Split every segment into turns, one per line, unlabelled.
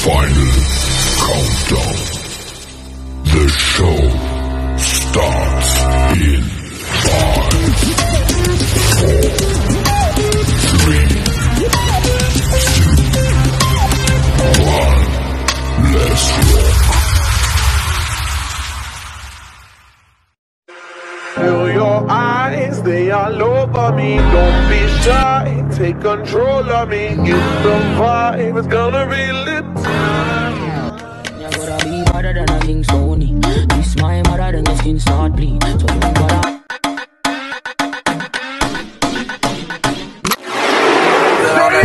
for
me. Don't be shy, take control of me. Get the vibe, it's gonna be lit tonight. You
gotta be better than a King Sony.
This my
mother, then your skin start bleed. So gotta.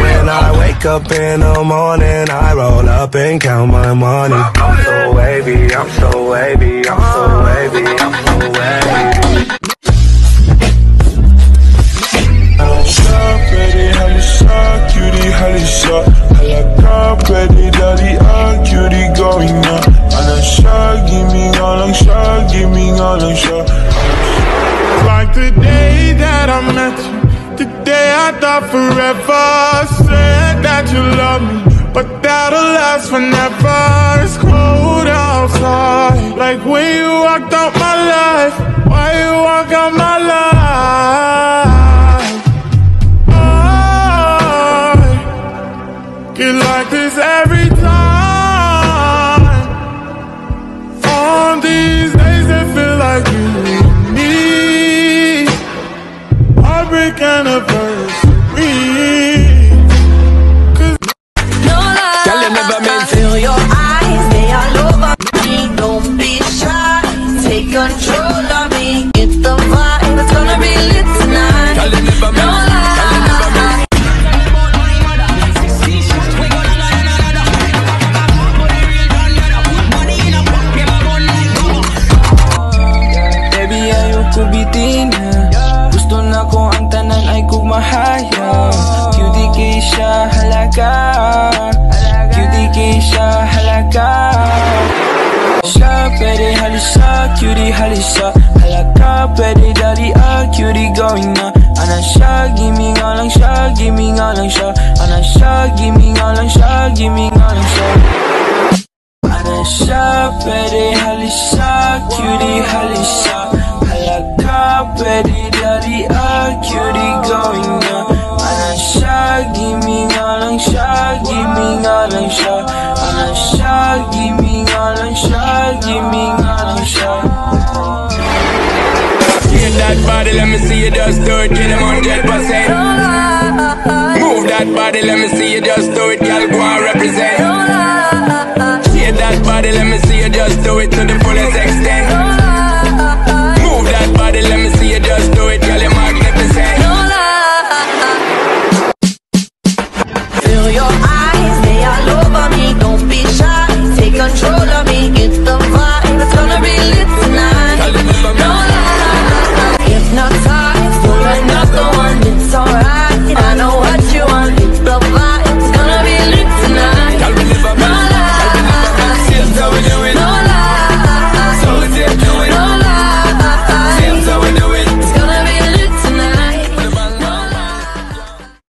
When I wake up in the morning, I roll up and count my money. I'm so wavy, I'm so wavy, I'm so
going on. Anasha, give me all, Anasha, give me all, Anasha.
Like the day that I met you, the day I thought forever. Said that you love me, but that'll last forever. It's cold outside, like when you walked out my life. Why you walk out my life? Heartbreak anniversary. Cause
Girl, you never meant to. Feel your
eyes, they all over me. Don't be shy, take control of me. Get the vibe, it's gonna be lit tonight.
Girl, you never No meant. Girl, you never meant.
Siya halaga Cutie kay siya halaga Siya pwede halisa, cutie halisa. Halaga pwede dali ah, cutie going na. Ana siya, gimme nga lang siya, gimme nga lang siya Ana siya, gimme nga lang siya, gimme nga lang siya Anasha, pwede halisa, cutie halisa. Halaga, pwede dali ah, Give me a little shot, a Alang shot. give me a ngalang shot, Give me a ngalang shot.
Get that body, let me see you just do it. Get him 100% Move that body, let me see you just do it. Girl, go and represent. Get that body, let me see you just do it To the fullest extent. Move that body, let me see you just do it. Girl, you're magnificent.
Feel your eyes